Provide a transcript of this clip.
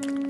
Mm-hmm.